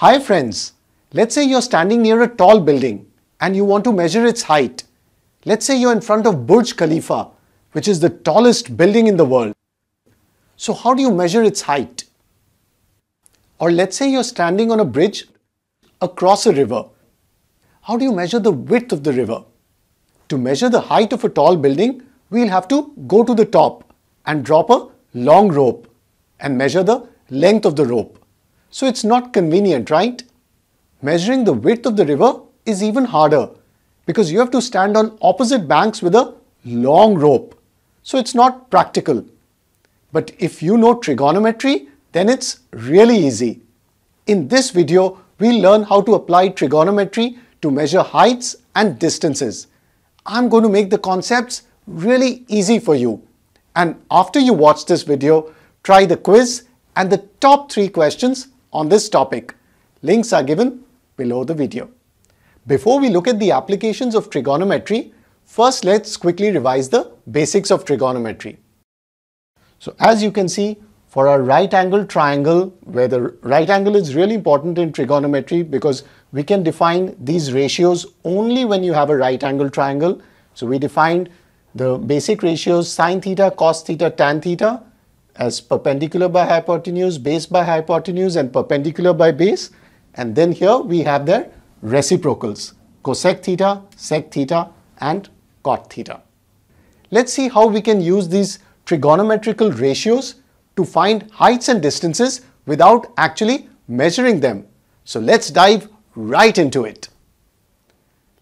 Hi friends, let's say you're standing near a tall building and you want to measure its height. Let's say you're in front of Burj Khalifa, which is the tallest building in the world. So how do you measure its height? Or let's say you're standing on a bridge across a river. How do you measure the width of the river? To measure the height of a tall building, we'll have to go to the top and drop a long rope and measure the length of the rope. So it's not convenient, right? Measuring the width of the river is even harder because you have to stand on opposite banks with a long rope. So it's not practical. But if you know trigonometry, then it's really easy. In this video, we'll learn how to apply trigonometry to measure heights and distances. I'm going to make the concepts really easy for you. And after you watch this video, try the quiz and the top three questions on this topic. Links are given below the video. Before we look at the applications of trigonometry, first let's quickly revise the basics of trigonometry. So as you can see, for a right angle triangle, where the right angle is really important in trigonometry because we can define these ratios only when you have a right angle triangle. So we defined the basic ratios sine theta, cos theta, tan theta as perpendicular by hypotenuse, base by hypotenuse and perpendicular by base. And then here we have their reciprocals, cosec theta, sec theta and cot theta. Let's see how we can use these trigonometrical ratios to find heights and distances without actually measuring them. So let's dive right into it.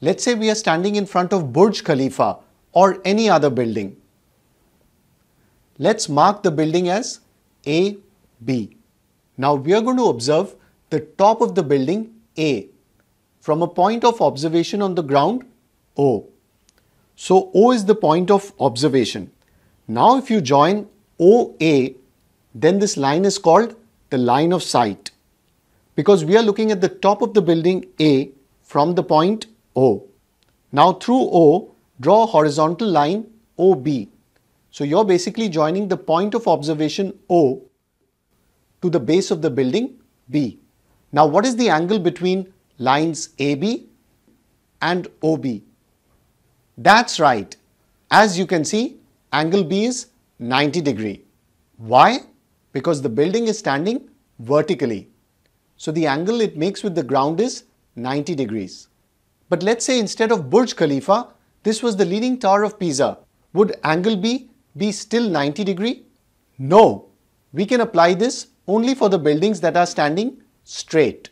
Let's say we are standing in front of Burj Khalifa or any other building. Let's mark the building as A, B. Now we are going to observe the top of the building A from a point of observation on the ground O. So O is the point of observation. Now if you join OA, then this line is called the line of sight because we are looking at the top of the building A from the point O. Now through O, draw a horizontal line OB. So you're basically joining the point of observation O to the base of the building B. Now what is the angle between lines AB and OB? That's right. As you can see, angle B is 90 degree. Why? Because the building is standing vertically. So the angle it makes with the ground is 90 degrees. But let's say instead of Burj Khalifa, this was the leaning tower of Pisa. Would angle B be still 90 degree? No. We can apply this only for the buildings that are standing straight.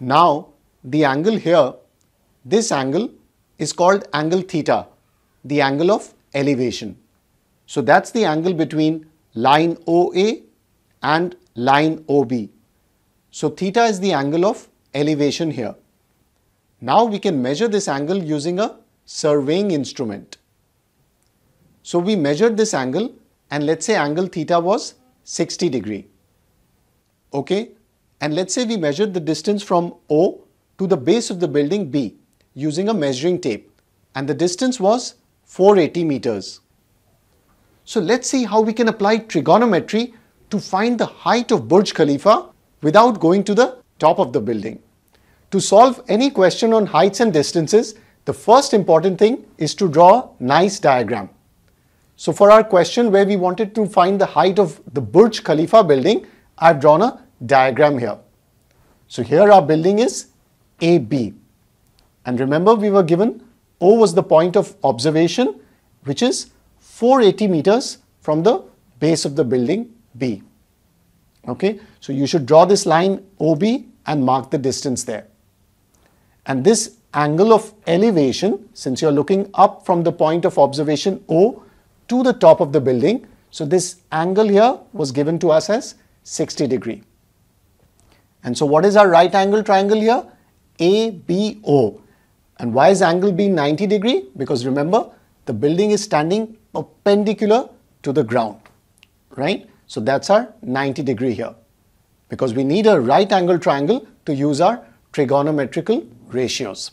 Now, the angle here, this angle is called angle theta, the angle of elevation. So that's the angle between line OA and line OB. So theta is the angle of elevation here. Now we can measure this angle using a surveying instrument. So we measured this angle and let's say angle theta was 60 degree. Okay. And let's say we measured the distance from O to the base of the building B using a measuring tape and the distance was 480 meters. So let's see how we can apply trigonometry to find the height of Burj Khalifa without going to the top of the building. To solve any question on heights and distances, the first important thing is to draw a nice diagram. So for our question where we wanted to find the height of the Burj Khalifa building, I've drawn a diagram here. So here our building is AB. And remember we were given O was the point of observation which is 480 meters from the base of the building B. Okay, so you should draw this line OB and mark the distance there. And this angle of elevation, since you're looking up from the point of observation O to the top of the building, so this angle here was given to us as 60 degree. And so what is our right angle triangle here? ABO. And why is angle B 90 degree? Because remember, the building is standing perpendicular to the ground, right? So that's our 90 degree here. Because we need a right angle triangle to use our trigonometrical ratios.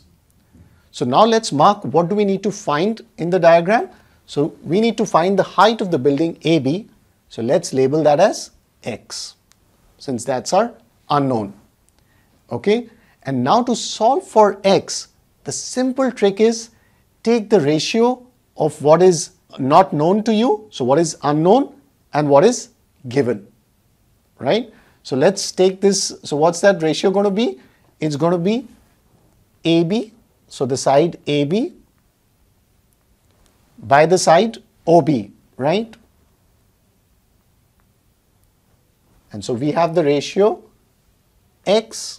So now let's mark what do we need to find in the diagram. So we need to find the height of the building AB. So let's label that as X since that's our unknown. Okay. And now to solve for x, the simple trick is take the ratio of what is not known to you, so what is unknown and what is given, right? So let's take this, so what's that ratio going to be? It's going to be AB, so the side AB by the side OB, right? And so we have the ratio x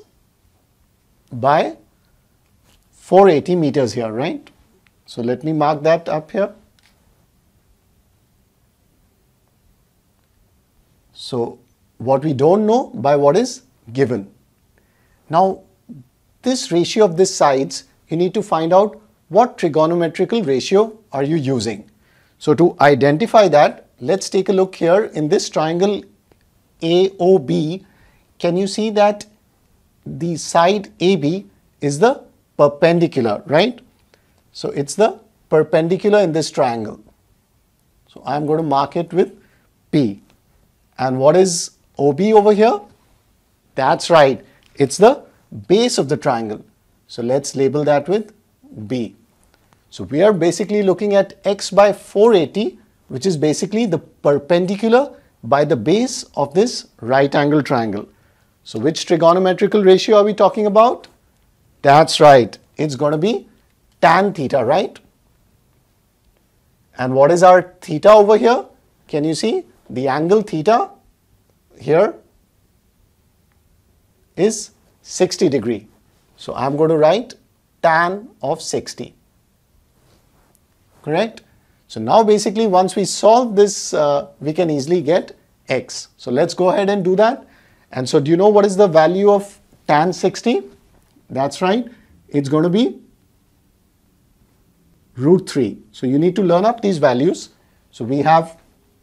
by 480 meters here, right? So let me mark that up here. So what we don't know by what is given. Now this ratio of these sides, you need to find out what trigonometrical ratio are you using. So to identify that, let's take a look here in this triangle AOB. Can you see that the side AB is the perpendicular, right? So it's the perpendicular in this triangle. So I'm going to mark it with P. And what is OB over here? That's right. It's the base of the triangle. So let's label that with B. So we are basically looking at x by 480 which is basically the perpendicular by the base of this right angle triangle. So which trigonometrical ratio are we talking about? That's right. It's going to be tan theta, right? And what is our theta over here? Can you see? The angle theta here is 60 degree. So I'm going to write tan of 60. Correct? So now basically once we solve this, uh, we can easily get x. So let's go ahead and do that. And so do you know what is the value of tan 60? That's right. It's going to be root 3. So you need to learn up these values. So we have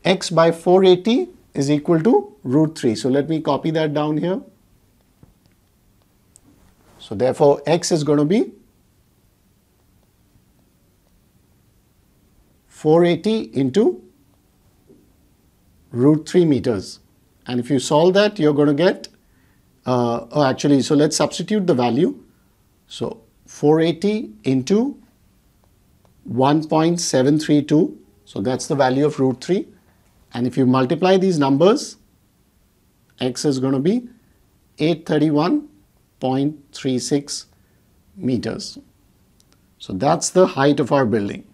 x by 480 is equal to root 3. So let me copy that down here. So therefore x is going to be 480 into root 3 meters. And if you solve that, you're going to get, uh, oh actually, so let's substitute the value. So 480 into 1.732, so that's the value of root 3. And if you multiply these numbers, x is going to be 831.36 meters. So that's the height of our building.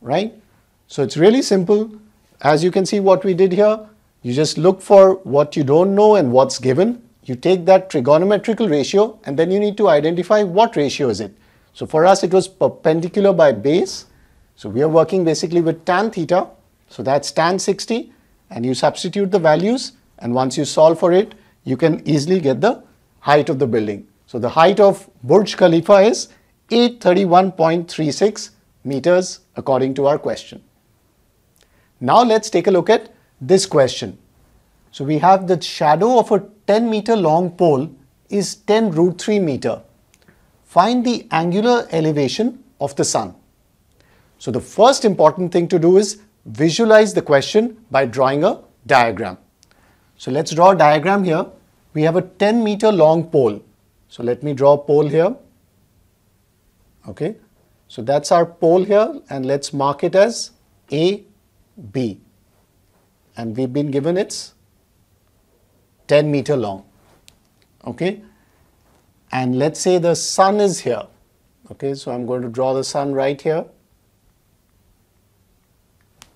Right? So it's really simple. As you can see what we did here, you just look for what you don't know and what's given. You take that trigonometrical ratio and then you need to identify what ratio is it. So for us it was perpendicular by base. So we are working basically with tan theta. So that's tan 60 and you substitute the values and once you solve for it, you can easily get the height of the building. So the height of Burj Khalifa is 831.36 meters according to our question. Now let's take a look at this question. So we have the shadow of a 10 meter long pole is 10 root 3 meter. Find the angular elevation of the sun. So the first important thing to do is visualize the question by drawing a diagram. So let's draw a diagram here. We have a 10 meter long pole. So let me draw a pole here. Okay. So that's our pole here and let's mark it as A B. And we've been given it's 10 meter long okay? And let's say the sun is here okay? So I'm going to draw the sun right here.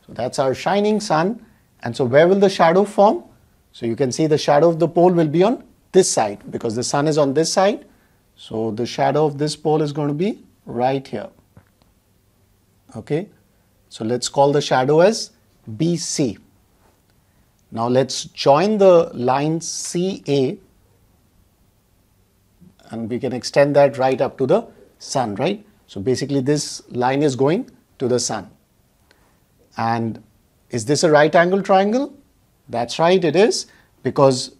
So that's our shining sun. And so where will the shadow form? So you can see the shadow of the pole will be on this side because the sun is on this side. So the shadow of this pole is going to be right here okay so let's call the shadow as BC. Now let's join the line CA and we can extend that right up to the sun, right? So basically this line is going to the sun. And is this a right angle triangle? That's right, it is because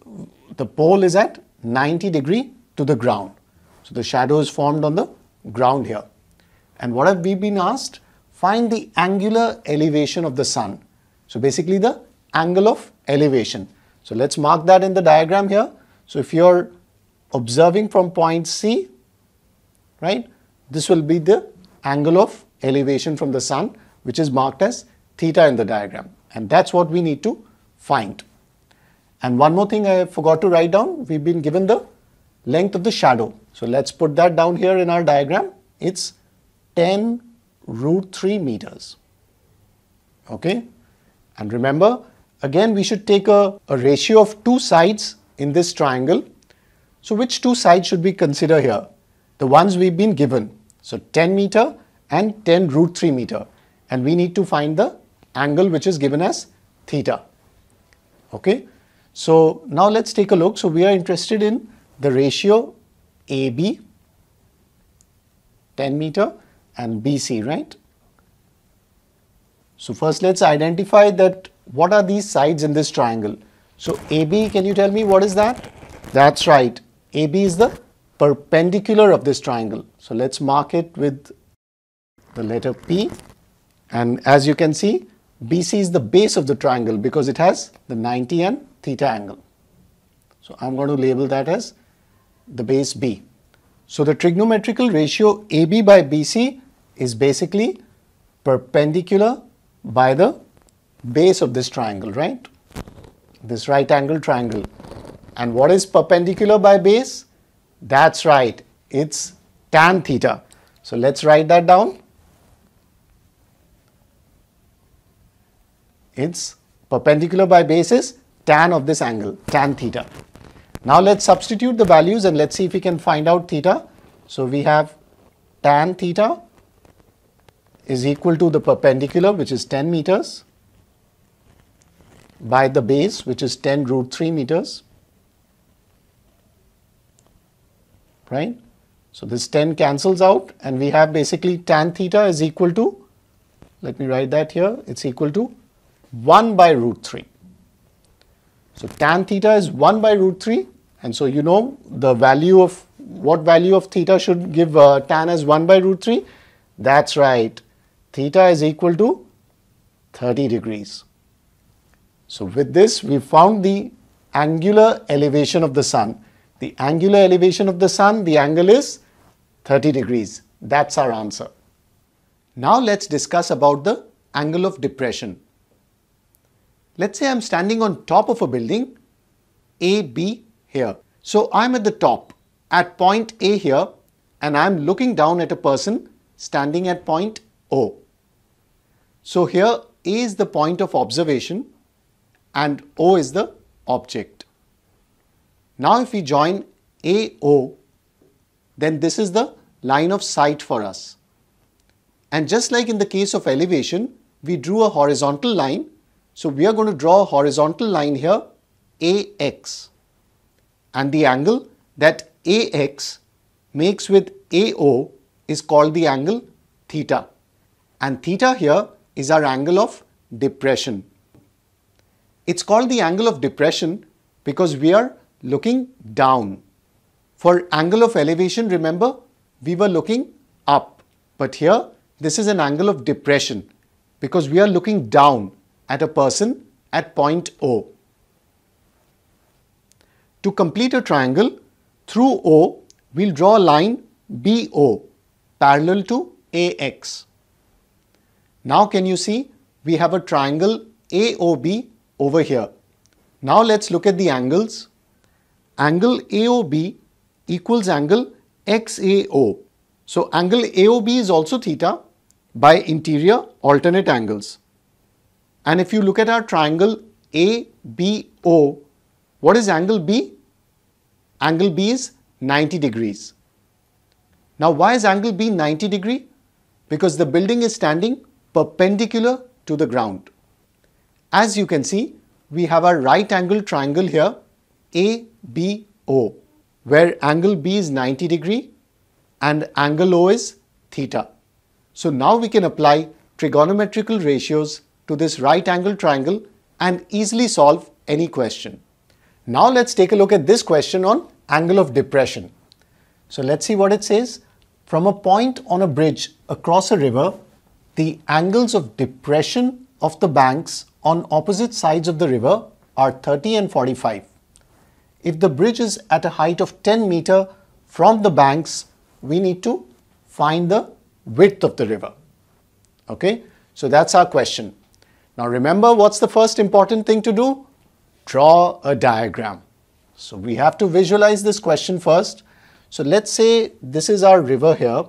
the pole is at 90 degree to the ground. So the shadow is formed on the ground here. And what have we been asked? Find the angular elevation of the sun. So basically the angle of elevation. So let's mark that in the diagram here. So if you're observing from point C, right, this will be the angle of elevation from the sun, which is marked as theta in the diagram. And that's what we need to find. And one more thing I forgot to write down, we've been given the length of the shadow. So let's put that down here in our diagram. It's 10 root 3 meters. Okay. And remember, again, we should take a, a ratio of two sides in this triangle. So which two sides should we consider here? The ones we've been given. So 10 meter and 10 root 3 meter. And we need to find the angle which is given as theta. Okay. So now let's take a look. So we are interested in the ratio AB 10 meter and BC, right? So first let's identify that what are these sides in this triangle. So AB, can you tell me what is that? That's right. AB is the perpendicular of this triangle. So let's mark it with the letter P. And as you can see, BC is the base of the triangle because it has the 90 and theta angle. So I'm going to label that as the base B. So the trigonometrical ratio AB by BC is basically perpendicular by the base of this triangle, right? This right angle triangle. And what is perpendicular by base? That's right, it's tan theta. So let's write that down. It's perpendicular by base is tan of this angle, tan theta. Now let's substitute the values and let's see if we can find out theta. So we have tan theta is equal to the perpendicular which is 10 meters by the base which is 10 root 3 meters right. So this 10 cancels out and we have basically tan theta is equal to let me write that here it's equal to 1 by root 3. So tan theta is 1 by root 3 and so you know the value of what value of theta should give uh, tan as 1 by root 3? That's right. Theta is equal to 30 degrees. So with this we found the angular elevation of the sun. The angular elevation of the sun, the angle is 30 degrees. That's our answer. Now let's discuss about the angle of depression. Let's say I'm standing on top of a building AB here. So I'm at the top at point A here and I'm looking down at a person standing at point O. So here A is the point of observation and O is the object. Now if we join AO, then this is the line of sight for us. And just like in the case of elevation, we drew a horizontal line. So we are going to draw a horizontal line here, AX. And the angle that AX makes with AO is called the angle theta. And theta here is our angle of depression. It's called the angle of depression because we are looking down. For angle of elevation, remember, we were looking up. But here, this is an angle of depression because we are looking down at a person at point O. To complete a triangle, through O, we'll draw a line BO parallel to AX. Now can you see we have a triangle AOB over here. Now let's look at the angles. Angle AOB equals angle XAO. So angle AOB is also theta by interior alternate angles. And if you look at our triangle ABO, what is angle B? Angle B is 90 degrees. Now why is angle B 90 degree? Because the building is standing perpendicular to the ground. As you can see, we have a right angle triangle here, ABO, where angle B is 90 degree and angle O is theta. So now we can apply trigonometrical ratios to this right angle triangle and easily solve any question. Now let's take a look at this question on angle of depression. So let's see what it says. From a point on a bridge across a river, the angles of depression of the banks on opposite sides of the river are 30 and 45. If the bridge is at a height of 10 meter from the banks, we need to find the width of the river. Okay, so that's our question. Now remember what's the first important thing to do? Draw a diagram. So we have to visualize this question first. So let's say this is our river here,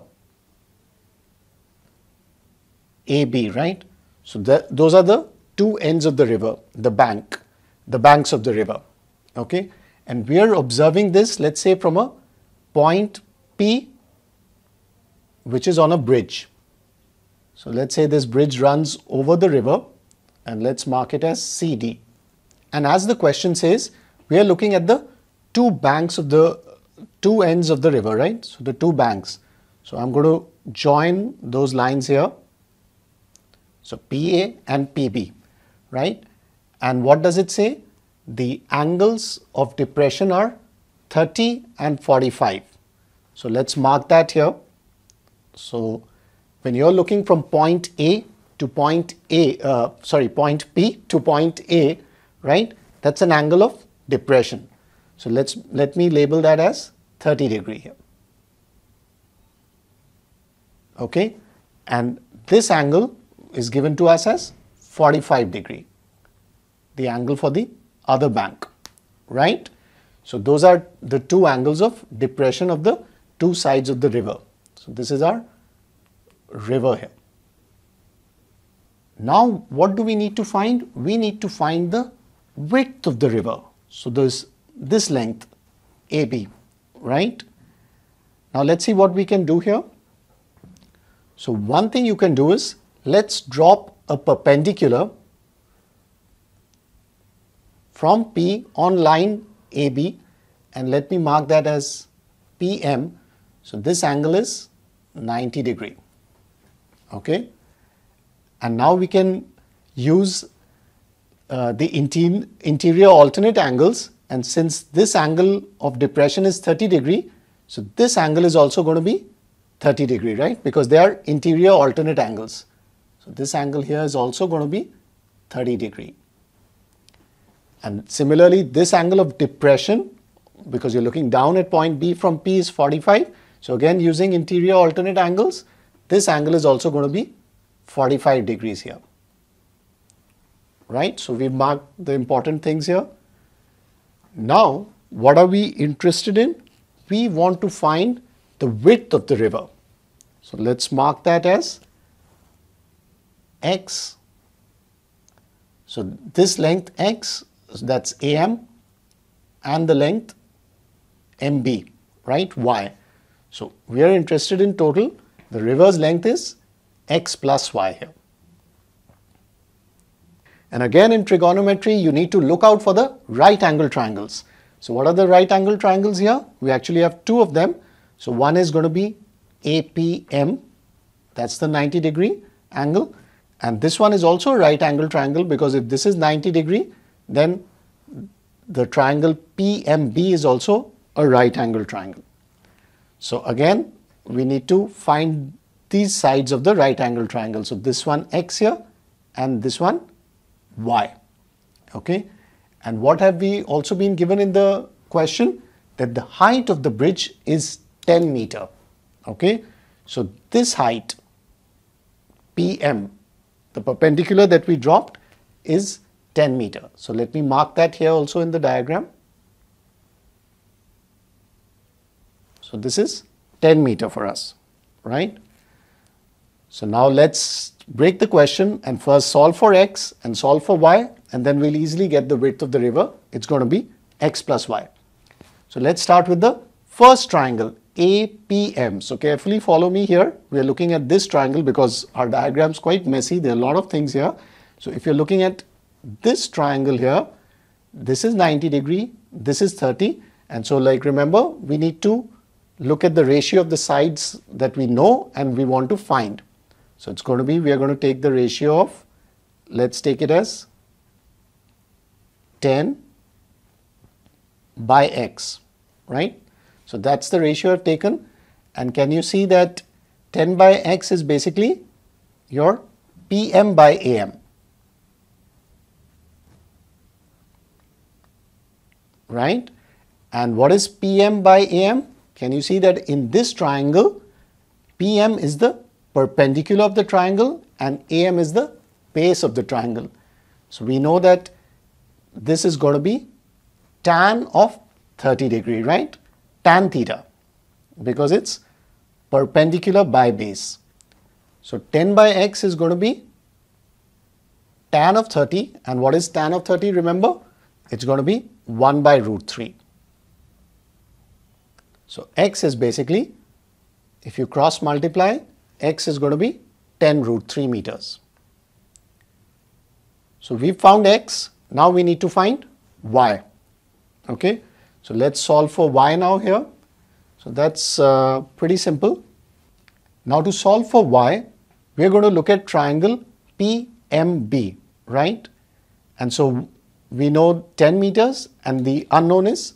AB, right? So the, those are the two ends of the river, the bank, the banks of the river, okay? And we are observing this, let's say from a point P, which is on a bridge. So let's say this bridge runs over the river and let's mark it as CD. And as the question says, we are looking at the two banks of the two ends of the river, right? So the two banks. So I'm going to join those lines here. So PA and PB, right? And what does it say? The angles of depression are 30 and 45. So let's mark that here. So when you're looking from point A to point A, uh, sorry, point P to point A, right? That's an angle of depression. So let's let me label that as 30 degree here. Okay, and this angle is given to us as 45 degree, the angle for the other bank, right? So those are the two angles of depression of the two sides of the river. So this is our river here. Now, what do we need to find? We need to find the width of the river. So, this, this length AB, right? Now, let's see what we can do here. So, one thing you can do is let's drop a perpendicular from P on line AB and let me mark that as PM. So, this angle is 90 degree. Okay. And now we can use uh, the inter interior alternate angles and since this angle of depression is 30 degree, so this angle is also going to be 30 degree, right? Because they are interior alternate angles. So this angle here is also going to be 30 degree. And similarly, this angle of depression, because you're looking down at point B from P is 45. So again, using interior alternate angles, this angle is also going to be 45 degrees here. Right? So we've marked the important things here. Now, what are we interested in? We want to find the width of the river. So let's mark that as x. So this length x, that's am, and the length mb, right, y. So we are interested in total. The river's length is x plus y here. And again in trigonometry, you need to look out for the right angle triangles. So what are the right angle triangles here? We actually have two of them. So one is going to be APM, that's the 90 degree angle. And this one is also a right angle triangle because if this is 90 degree, then the triangle PMB is also a right angle triangle. So again, we need to find these sides of the right angle triangle. So this one x here and this one y. Okay. And what have we also been given in the question? That the height of the bridge is 10 meter. Okay. So this height PM, the perpendicular that we dropped is 10 meter. So let me mark that here also in the diagram. So this is 10 meter for us, right? So now let's break the question and first solve for x and solve for y and then we'll easily get the width of the river. It's going to be x plus y. So let's start with the first triangle APM. So carefully follow me here. We are looking at this triangle because our diagram is quite messy. There are a lot of things here. So if you're looking at this triangle here, this is 90 degree, this is 30 and so like remember we need to look at the ratio of the sides that we know and we want to find. So it's going to be, we are going to take the ratio of, let's take it as 10 by x, right? So that's the ratio I've taken. And can you see that 10 by x is basically your PM by AM. right? And what is PM by AM? Can you see that in this triangle, PM is the perpendicular of the triangle and AM is the base of the triangle. So we know that this is going to be tan of 30 degree, right? Tan theta because it's perpendicular by base. So 10 by x is going to be tan of 30 and what is tan of 30 remember? It's going to be 1 by root 3. So x is basically if you cross multiply x is going to be 10 root 3 meters. So we found x now we need to find y. Okay. So let's solve for y now here. So that's uh, pretty simple. Now to solve for y, we are going to look at triangle PMB, right? And so we know 10 meters and the unknown is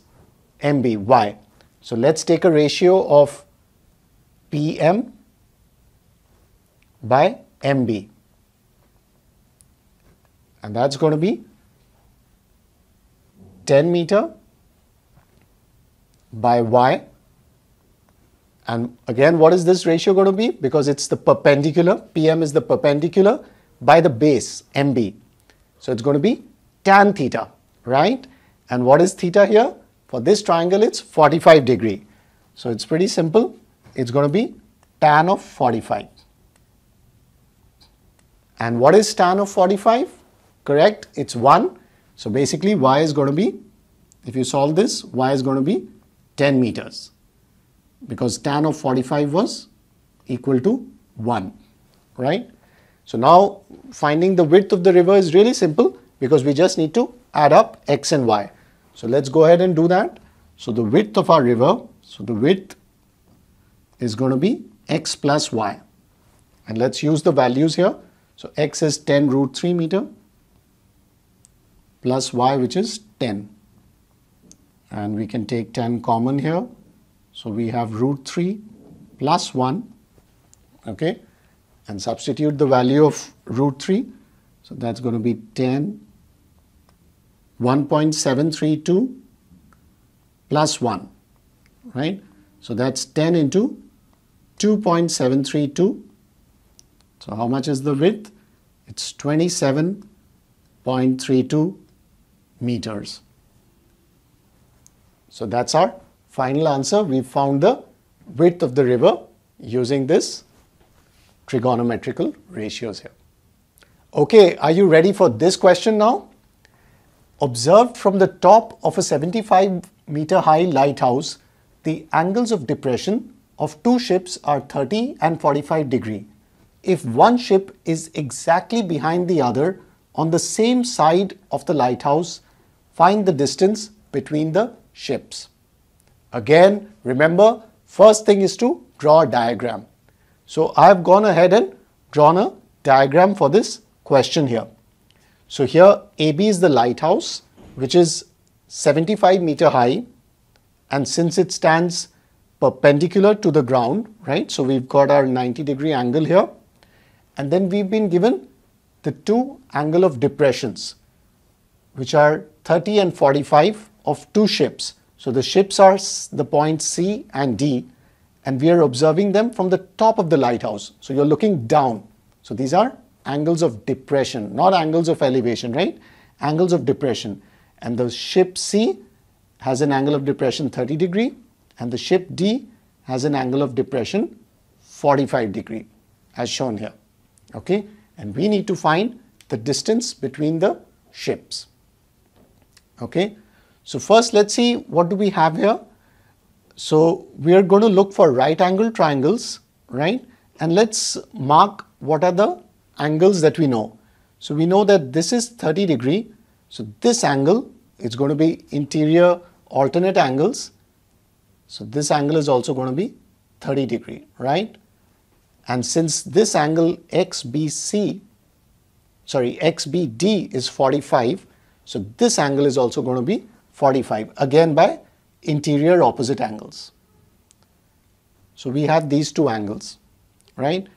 MB, y. So let's take a ratio of PM by MB. And that's going to be 10 meter by y. And again, what is this ratio going to be? Because it's the perpendicular, PM is the perpendicular by the base, MB. So it's going to be tan theta, right? And what is theta here? For this triangle, it's 45 degree. So it's pretty simple. It's going to be tan of 45. And what is tan of 45? Correct, it's 1. So basically y is going to be, if you solve this, y is going to be 10 meters because tan of 45 was equal to 1, right? So now finding the width of the river is really simple because we just need to add up x and y. So let's go ahead and do that. So the width of our river, so the width is going to be x plus y. And let's use the values here. So x is 10 root 3 meter plus y which is 10 and we can take 10 common here. So we have root 3 plus 1 okay and substitute the value of root 3. So that's going to be 10 1.732 plus 1 right. So that's 10 into 2.732. So how much is the width? It's 27.32 meters. So that's our final answer. We found the width of the river using this trigonometrical ratios here. Okay, are you ready for this question now? Observed from the top of a 75 meter high lighthouse, the angles of depression of two ships are 30 and 45 degree. If one ship is exactly behind the other on the same side of the lighthouse, find the distance between the ships. Again, remember, first thing is to draw a diagram. So I have gone ahead and drawn a diagram for this question here. So here AB is the lighthouse which is 75 meter high and since it stands perpendicular to the ground, right? So we've got our 90 degree angle here and then we've been given the two angle of depressions which are 30 and 45 of two ships. So the ships are the points C and D and we are observing them from the top of the lighthouse. So you're looking down. So these are angles of depression, not angles of elevation, right? Angles of depression. And the ship C has an angle of depression 30 degree and the ship D has an angle of depression 45 degree as shown here. Okay? And we need to find the distance between the ships. Okay. So first let's see what do we have here. So we are going to look for right angle triangles, right? And let's mark what are the angles that we know. So we know that this is 30 degree. So this angle is going to be interior alternate angles. So this angle is also going to be 30 degree, right? And since this angle XBC, sorry, XBD is 45, so this angle is also going to be 45 again by interior opposite angles. So we have these two angles, right?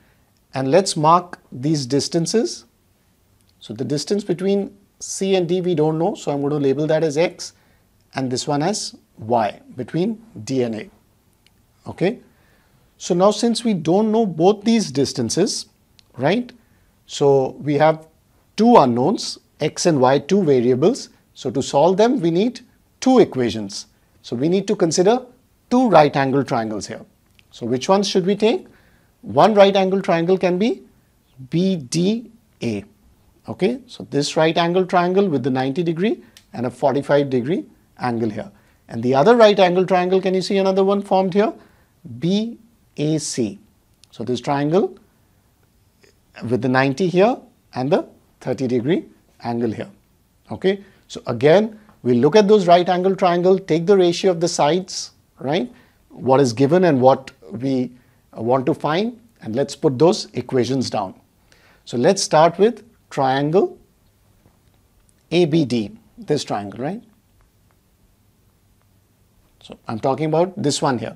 And let's mark these distances. So the distance between C and D we don't know, so I'm going to label that as X. and this one as y between D and A. Okay. So now since we don't know both these distances, right? So we have two unknowns, x and y, two variables. So to solve them, we need two equations. So we need to consider two right angle triangles here. So which ones should we take? One right angle triangle can be BDA. Okay, so this right angle triangle with the 90 degree and a 45 degree angle here. And the other right angle triangle, can you see another one formed here? BAC. So this triangle with the 90 here and the 30 degree angle here. Okay, so again, we look at those right angle triangle, take the ratio of the sides, right? What is given and what we want to find and let's put those equations down. So let's start with triangle ABD, this triangle, right? So I'm talking about this one here.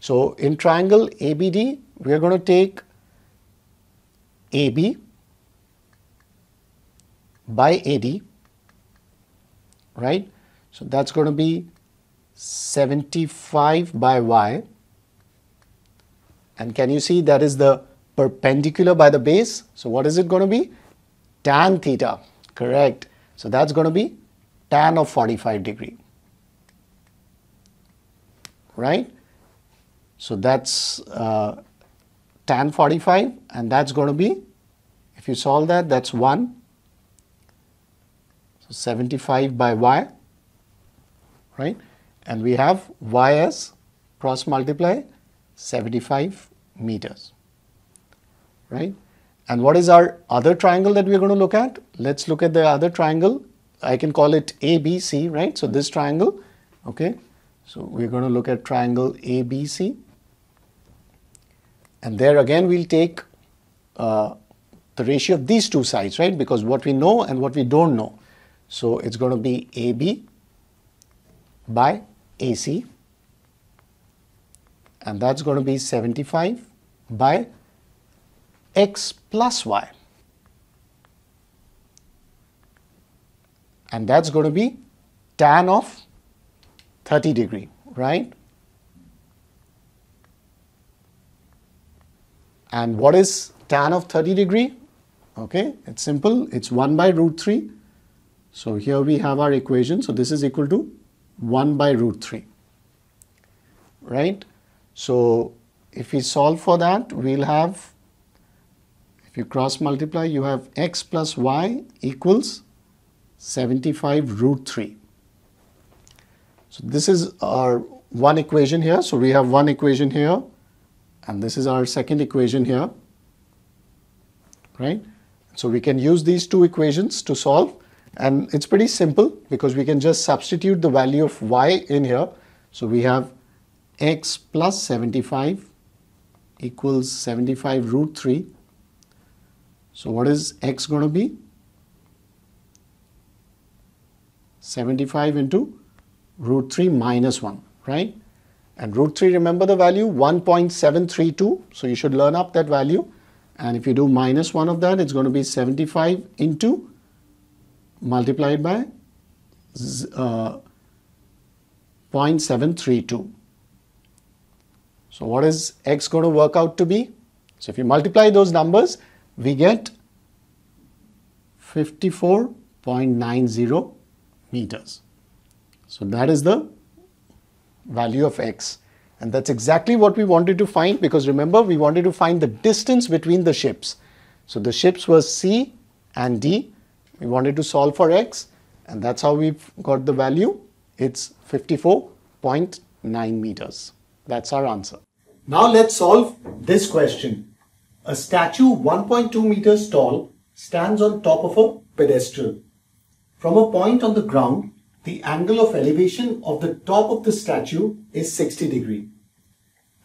So in triangle ABD, we are going to take AB by AD, right? So that's going to be 75 by Y. And can you see that is the perpendicular by the base? So what is it going to be? Tan theta, correct. So that's going to be tan of 45 degree, right? So that's uh, tan 45 and that's going to be, if you solve that, that's 1. So 75 by y, right? And we have y as cross multiply 75 meters, right? And what is our other triangle that we're going to look at? Let's look at the other triangle. I can call it ABC, right? So this triangle, okay? So we're going to look at triangle ABC. And there again, we'll take uh, the ratio of these two sides, right? Because what we know and what we don't know. So it's going to be AB by AC. And that's going to be 75 by x plus y. And that's going to be tan of 30 degree, right? And what is tan of 30 degree? Okay, it's simple. It's 1 by root 3. So here we have our equation. So this is equal to 1 by root 3. Right? So if we solve for that, we'll have, if you cross multiply, you have x plus y equals 75 root 3. So this is our one equation here. So we have one equation here and this is our second equation here, right? So we can use these two equations to solve and it's pretty simple because we can just substitute the value of y in here. So we have x plus 75 equals 75 root 3. So what is x going to be? 75 into root 3 minus 1, right? And root 3, remember the value 1.732. So you should learn up that value. And if you do minus 1 of that, it's going to be 75 into multiplied by uh, 0.732. So what is x going to work out to be? So if you multiply those numbers, we get 54.90 meters. So that is the value of x. And that's exactly what we wanted to find because remember we wanted to find the distance between the ships. So the ships were C and D. We wanted to solve for x and that's how we've got the value. It's 54.9 meters. That's our answer. Now let's solve this question. A statue 1.2 meters tall stands on top of a pedestal. From a point on the ground, the angle of elevation of the top of the statue is 60 degree.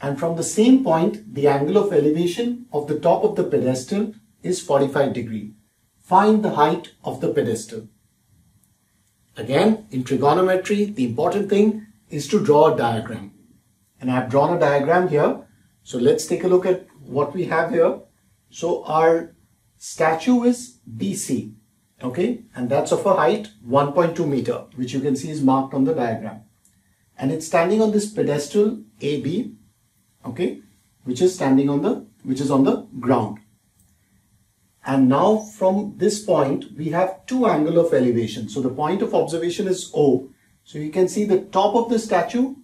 And from the same point, the angle of elevation of the top of the pedestal is 45 degree. Find the height of the pedestal. Again, in trigonometry, the important thing is to draw a diagram. And I've drawn a diagram here. So let's take a look at what we have here. So our statue is BC okay and that's of a height 1.2 meter which you can see is marked on the diagram and it's standing on this pedestal AB okay which is standing on the which is on the ground and now from this point we have two angle of elevation so the point of observation is O so you can see the top of the statue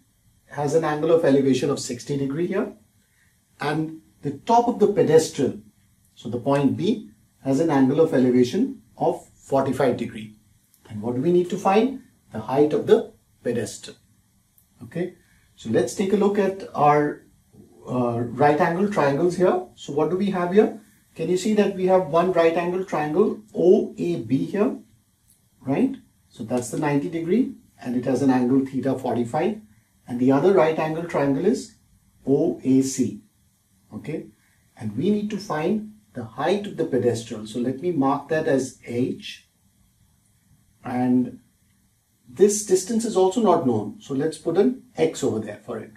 has an angle of elevation of 60 degree here and the top of the pedestal so the point B has an angle of elevation of 45 degree. And what do we need to find? The height of the pedestal. Okay. So let's take a look at our uh, right angle triangles here. So what do we have here? Can you see that we have one right angle triangle OAB here, right? So that's the 90 degree and it has an angle theta 45 and the other right angle triangle is OAC, okay? And we need to find the height of the pedestal. So let me mark that as h. And this distance is also not known. So let's put an x over there for it.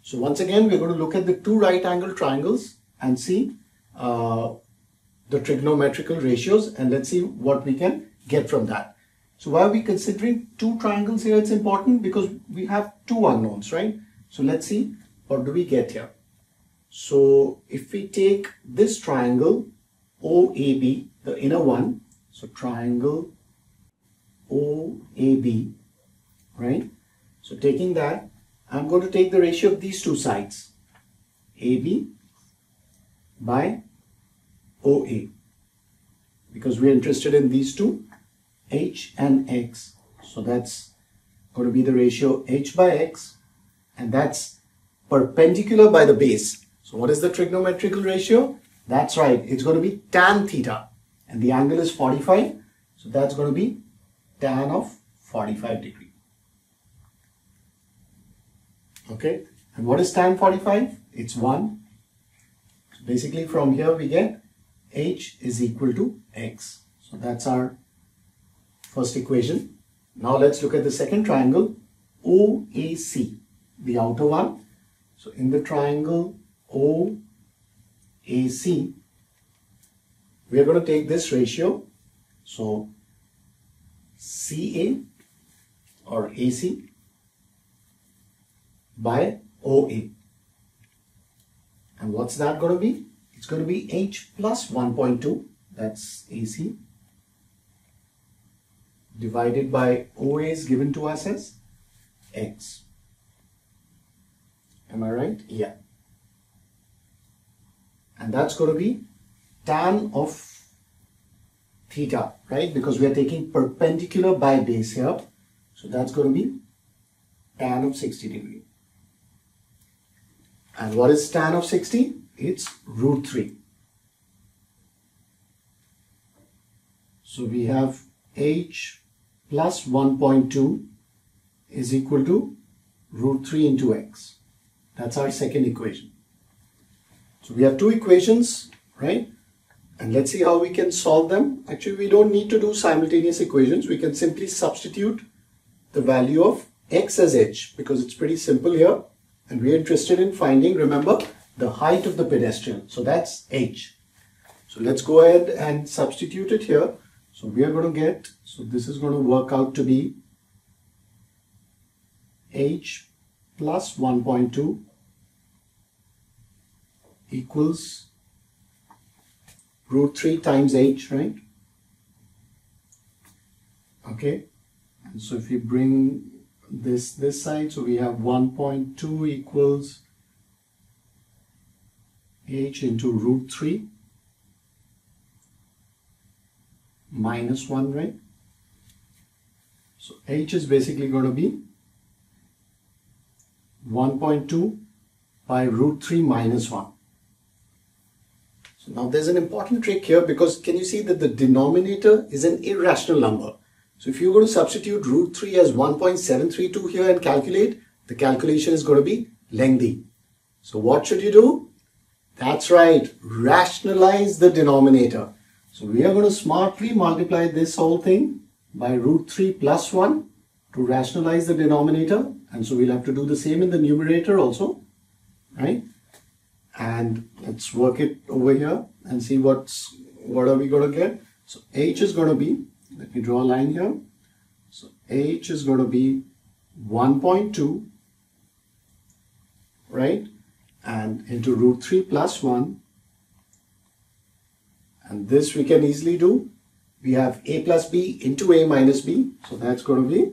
So once again, we're going to look at the two right angle triangles and see uh, the trigonometrical ratios and let's see what we can get from that. So why are we considering two triangles here? It's important because we have two unknowns, right? So let's see what do we get here. So if we take this triangle OAB, the inner one, so triangle OAB, right? So taking that, I'm going to take the ratio of these two sides, AB by OA, because we're interested in these two, H and X. So that's going to be the ratio H by X, and that's perpendicular by the base. So what is the trigonometrical ratio? That's right, it's going to be tan theta and the angle is 45. So that's going to be tan of 45 degree. Okay, and what is tan 45? It's 1. So basically from here we get h is equal to x. So that's our first equation. Now let's look at the second triangle OAC, the outer one. So in the triangle OAC, we are going to take this ratio. So CA or AC by OA. And what's that going to be? It's going to be H plus 1.2, that's AC, divided by OA is given to us as X. Am I right? Yeah and that's going to be tan of theta, right? Because we are taking perpendicular by base here. So that's going to be tan of 60 degree. And what is tan of 60? It's root 3. So we have h plus 1.2 is equal to root 3 into x. That's our second equation. So we have two equations, right? And let's see how we can solve them. Actually, we don't need to do simultaneous equations. We can simply substitute the value of x as h because it's pretty simple here. And we're interested in finding, remember, the height of the pedestrian. So that's h. So let's go ahead and substitute it here. So we are going to get, so this is going to work out to be h plus 1.2 equals root 3 times h, right? Okay, and so if we bring this this side, so we have 1.2 equals h into root 3 minus 1, right? So h is basically going to be 1.2 by root 3 minus 1. So now there's an important trick here because can you see that the denominator is an irrational number. So if you're going to substitute root 3 as 1.732 here and calculate, the calculation is going to be lengthy. So what should you do? That's right, rationalize the denominator. So we are going to smartly multiply this whole thing by root 3 plus 1 to rationalize the denominator. And so we'll have to do the same in the numerator also, right? and let's work it over here and see what's what are we going to get So h is going to be, let me draw a line here. So h is going to be 1.2, right? And into root 3 plus 1. And this we can easily do. We have a plus b into a minus b. So that's going to be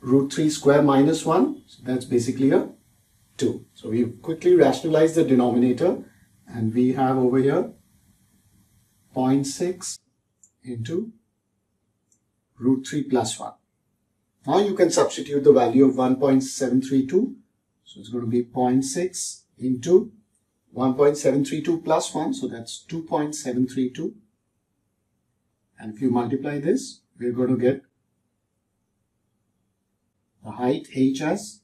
root 3 square minus 1. So that's basically a 2. So we quickly rationalize the denominator and we have over here 0.6 into root 3 plus 1. Now you can substitute the value of 1.732. So it's going to be 0.6 into 1.732 plus 1. So that's 2.732. And if you multiply this, we're going to get the height h as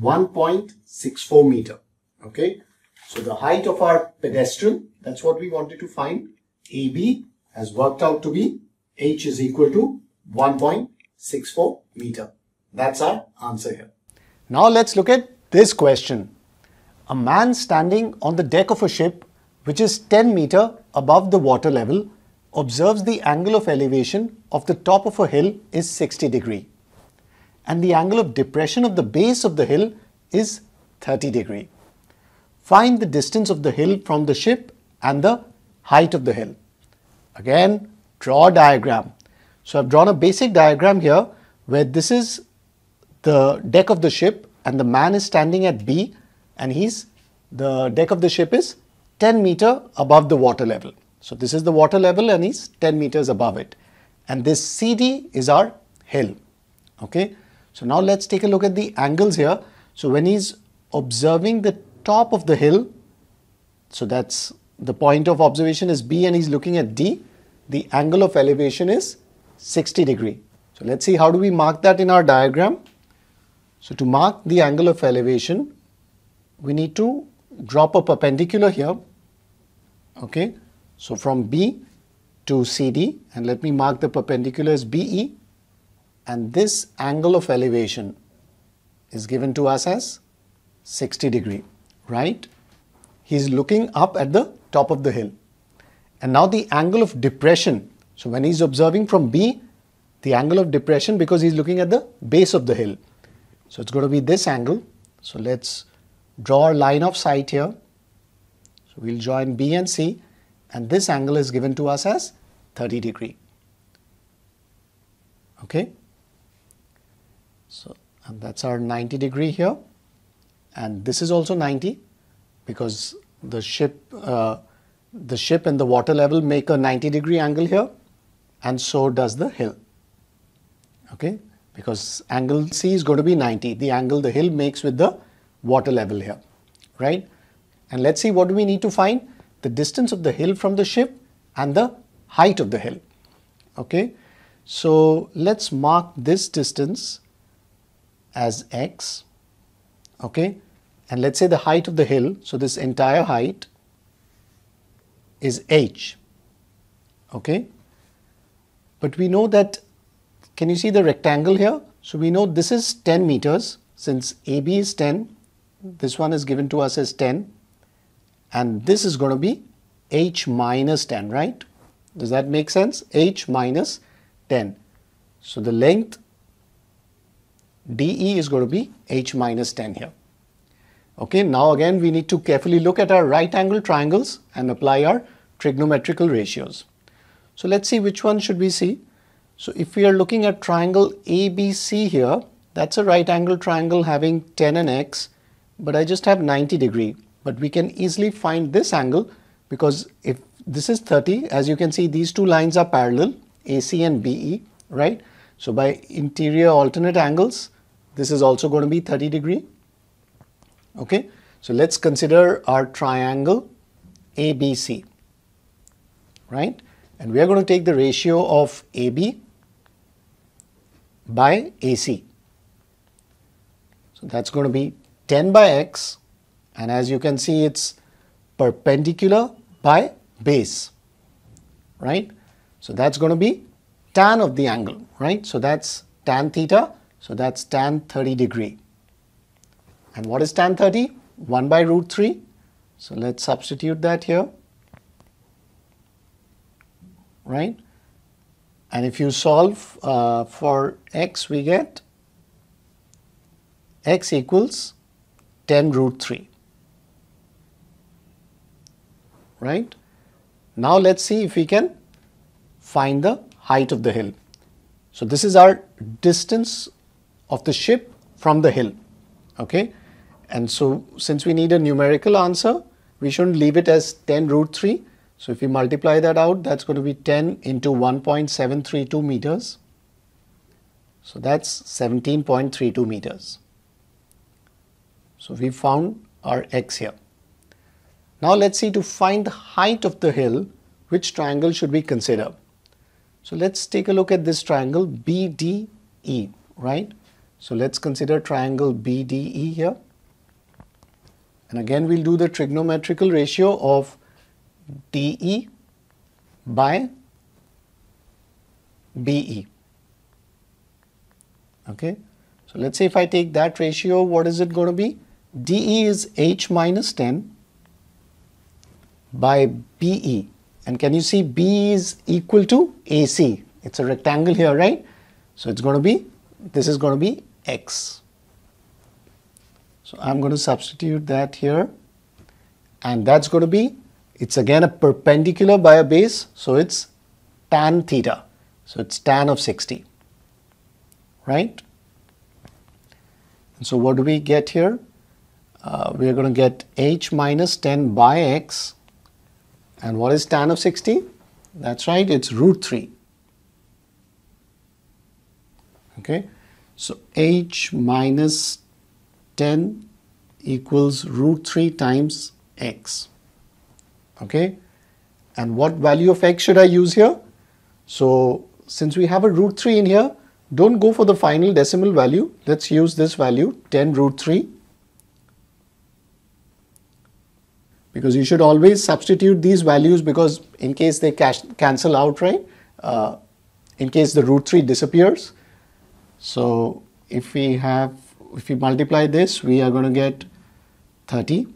1.64 meter. Okay. So the height of our pedestrian, that's what we wanted to find. AB has worked out to be h is equal to 1.64 meter. That's our answer here. Now let's look at this question. A man standing on the deck of a ship which is 10 meter above the water level observes the angle of elevation of the top of a hill is 60 degree and the angle of depression of the base of the hill is 30 degree. Find the distance of the hill from the ship and the height of the hill. Again, draw a diagram. So I've drawn a basic diagram here where this is the deck of the ship and the man is standing at B and he's the deck of the ship is 10 meter above the water level. So this is the water level and he's 10 meters above it. And this CD is our hill. Okay. So now let's take a look at the angles here. So when he's observing the top of the hill, so that's the point of observation is B and he's looking at D, the angle of elevation is 60 degree. So let's see how do we mark that in our diagram. So to mark the angle of elevation, we need to drop a perpendicular here. Okay. So from B to CD and let me mark the perpendicular as BE and this angle of elevation is given to us as 60 degree, right? He is looking up at the top of the hill. And now the angle of depression. So when he's observing from B, the angle of depression because he's looking at the base of the hill. So it's going to be this angle. So let's draw a line of sight here. So we'll join B and C and this angle is given to us as 30 degree. Okay. So and that's our 90 degree here and this is also 90 because the ship uh, the ship and the water level make a 90 degree angle here and so does the hill okay because angle C is going to be 90 the angle the hill makes with the water level here right? And let's see what do we need to find? The distance of the hill from the ship and the height of the hill okay? So let's mark this distance as x okay? And let's say the height of the hill so this entire height is h okay? But we know that can you see the rectangle here so we know this is 10 meters since AB is 10 this one is given to us as 10 and this is going to be h minus 10 right does that make sense h minus 10 so the length DE is going to be h minus 10 here. Okay, now again we need to carefully look at our right angle triangles and apply our trigonometrical ratios. So let's see which one should we see. So if we are looking at triangle ABC here, that's a right angle triangle having 10 and x, but I just have 90 degree. But we can easily find this angle because if this is 30, as you can see these two lines are parallel, AC and BE, right? So by interior alternate angles, this is also going to be 30 degree. Okay. So let's consider our triangle ABC, right? And we are going to take the ratio of AB by AC. So that's going to be 10 by x and as you can see it's perpendicular by base, right? So that's going to be tan of the angle, right? So that's tan theta, so that's tan 30 degree. And what is tan 30? 1 by root 3. So let's substitute that here. right? And if you solve uh, for x, we get x equals 10 root 3, right? Now let's see if we can find the height of the hill. So this is our distance of the ship from the hill, okay? And so since we need a numerical answer, we shouldn't leave it as 10 root 3. So if we multiply that out, that's going to be 10 into 1.732 meters. So that's 17.32 meters. So we found our x here. Now let's see to find the height of the hill, which triangle should we consider? So let's take a look at this triangle BDE, right? So let's consider triangle BDE here. And again, we'll do the trigonometrical ratio of DE by BE. Okay. So let's say if I take that ratio, what is it going to be? DE is H minus 10 by BE. And can you see B is equal to AC? It's a rectangle here, right? So it's going to be, this is going to be X. So I'm going to substitute that here. And that's going to be, it's again a perpendicular by a base. So it's tan theta. So it's tan of 60. Right? And so what do we get here? Uh, we are going to get h minus 10 by x and what is tan of 60? That's right, it's root 3. Okay, so h minus 10 equals root 3 times x. Okay, and what value of x should I use here? So, since we have a root 3 in here, don't go for the final decimal value. Let's use this value 10 root 3 because you should always substitute these values because in case they cancel out, right? Uh, in case the root 3 disappears. So if we have, if we multiply this, we are going to get 30.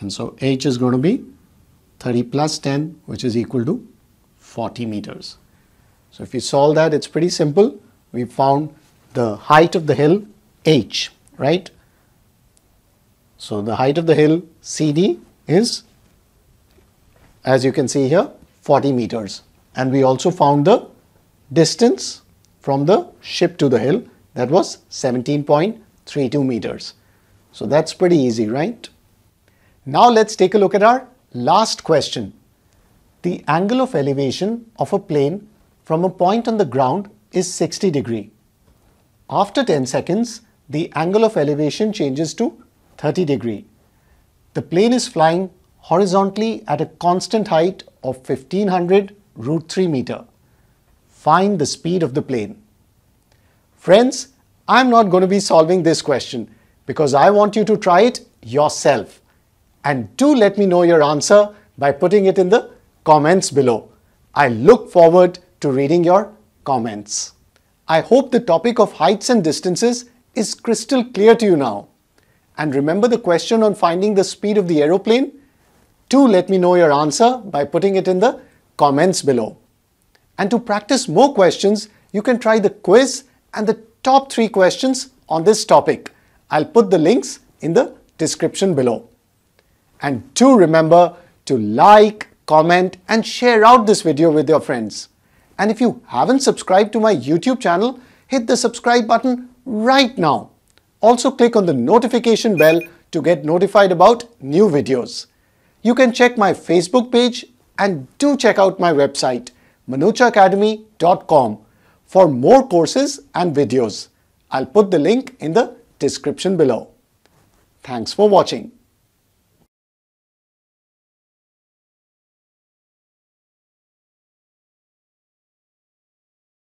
And so h is going to be 30 plus 10, which is equal to 40 meters. So if we solve that, it's pretty simple. We found the height of the hill h, right? So the height of the hill CD is, as you can see here, 40 meters. And we also found the distance from the ship to the hill that was 17.32 meters. So that's pretty easy, right? Now let's take a look at our last question. The angle of elevation of a plane from a point on the ground is 60 degree. After 10 seconds, the angle of elevation changes to 30 degree. The plane is flying horizontally at a constant height of 1500 root 3 meter. Find the speed of the plane. Friends, I'm not going to be solving this question because I want you to try it yourself. And do let me know your answer by putting it in the comments below. I look forward to reading your comments. I hope the topic of heights and distances is crystal clear to you now. And remember the question on finding the speed of the aeroplane? Do let me know your answer by putting it in the comments below. And to practice more questions, you can try the quiz and the top three questions on this topic. I'll put the links in the description below. And do remember to like, comment and share out this video with your friends. And if you haven't subscribed to my YouTube channel, hit the subscribe button right now also click on the notification bell to get notified about new videos. You can check my Facebook page and do check out my website manochaacademy.com for more courses and videos. I'll put the link in the description below. Thanks for watching.